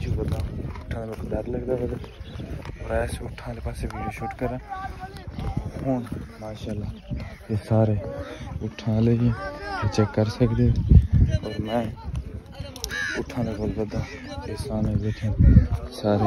اٹھانا ڈر لگتا بتا اور اور ایسے اٹھانے والے پاس ویڈیو شوٹ کریں ہوں ماشاء اللہ سارے اٹھانے والے چیک کر سکتے اور میں اٹھانا کو سامنے لکھے سارے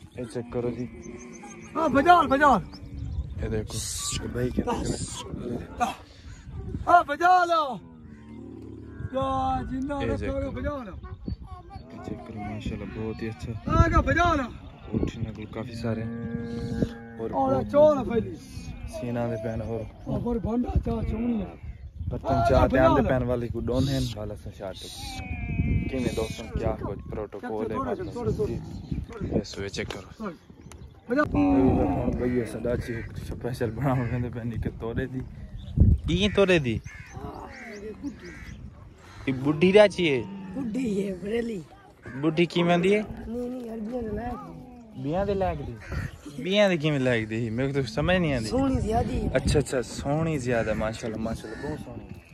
E c'è ancora di... Oh, Pagliolo, Pagliolo! Ed ecco, scordai che... Oh, Pagliolo! No, no, Pagliolo! E c'è ancora di mangiare la botti, e c'è... Ah, no, Pagliolo! Urcina col cafisare. Oh, la ciola, Pagliolo! Sì, nate bene, ora. Oh, per bontà, c'è un'unica. Per tanciate, nate bene, vale, che donne, vale, se c'è altro. Ah, no, Pagliolo! Прикинь, Долсон, тяготь протоколи, весує чекер. بھائی سدا چی special بنا ہوئے پہنی کے تورے دی۔ کی تورے دی؟ ہاں، یہ بڈھی دا چی ہے؟ بڈھی ہے بریلی۔ بڈھی کی ہے؟ نہیں نہیں عربیاں دے بیاں دے کیویں تو سمجھ نہیں آندی سونی زیادہ اچھا اچھا سونی زیادہ ماشاءاللہ ماشاءاللہ بہت سونی۔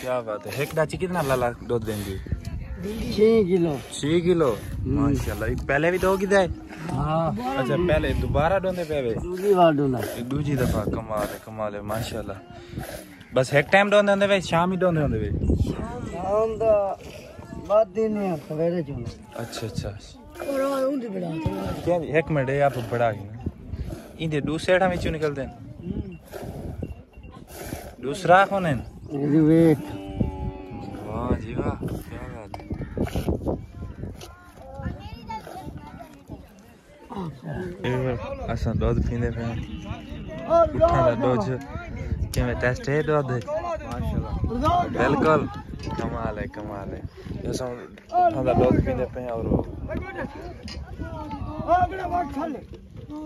کیا بات ہے؟ ایک ڈاچی کتنا لالا دودھ دیں گی چھ کلو۔ چھ کلو؟ ماشاء اللہ پہلے بھی دو کتنا ہے؟ ہاں۔ اچھا پہلے دوبارہ ڈوندے پہ دوسری بار ڈونا دوسری دفعہ کمال ہے کمال ہے ماشاء اللہ بس ایک ٹائم ڈوندے ہوندے بھائی شام ہی ڈوندے ہوندے بھائی شام دا بعد دن ہے سویرے چوں اچھا اچھا۔ اور اون دی بڑا کیا جی، ایک منٹ ہے اپ بڑا ہی ایندے دوسرے ڈھا وچوں نکل دین دوسرا کون ہے؟ ویٹ واہ جی واہ کیا بات ہے اساں دودھ پیندے پے اٹھا ٹیسٹ ہے دودھ ماشاءاللہ بالکل کمال ہے کمال ہے اساں اٹھا دا دودھ پیندے پے اور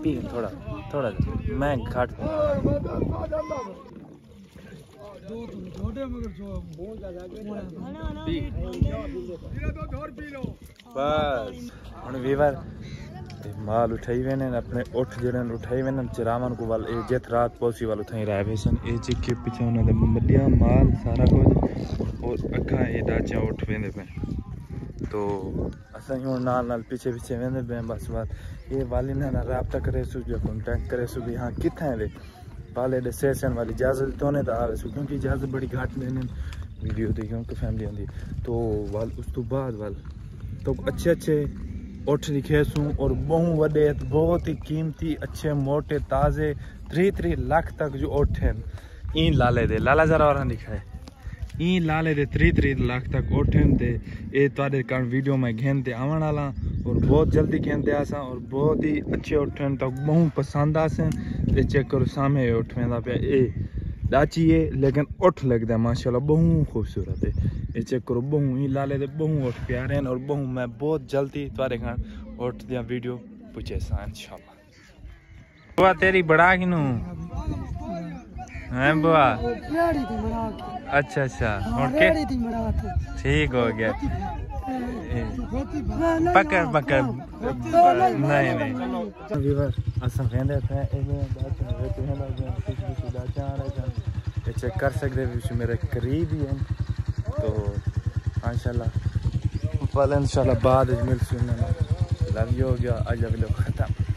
پی تھوڑا تھوڑا میں کھاٹ دو چھوٹے مگر جو بس۔ ہن ویور مال اٹھائی وینے اپنے اٹھ جڑے اٹھائی وینے چراون کو ول اے جت رات پوسی ول اٹھائی رہ ویسن اے جے کے پیچھے انہاں دا مڈیا مال، سارا کچھ۔ اور اکھا اے ڈاچا اٹھ ویندے پے۔ تو اساں ہن نال نال پیچھے پیچھے ویندے پے بس بس۔ اے والی نے رابطہ کرے سو جو کانٹیکٹ کرے سو بھی ہاں کتھے دے پالے دے سیسن والی جہاز تونے دا آرس کیونکہ جہازت بڑی گھاٹ لینے ویڈیو دے کیونکہ فیملی ہوندی تو وال، اس تو بعد وال۔ تو اچھے اچھے اٹھ دکھے سوں اور بہن وڈے بہت ہی قیمتی، اچھے، موٹے، تازے، تری تری لاکھ تک جو اٹھ ہیں۔ این لالے دے لالا ذرا اور دکھائے این لالے دے تری تری لاکھ تک اٹھارے کار ویڈیو میں گا بہت جلدی گا بہت ہی اچھے اٹھا بہت پسند آسیں اس چکر شام اٹھنے اے یہ ڈاچیے لیکن اٹھ لگتا ہے ماشاء اللہ بہت خوبصورت ہے یہ چکر بہو ایالے بہت پیارے اور بہو میں بہت جلدی تعریف کار اٹھ دیں ویڈیو پوچھے ساشا اللہ تیری بڑا گی نو ہیں بوا اچھا اچھا ٹھیک ہو گیا پکڑ پکڑ نہیں نہیں چیک کر سکتے میرے قریب ہی ہیں تو انشاءاللہ پہلے انشاءاللہ بعد مل سننا لو ہو گیا اج لوگ ختم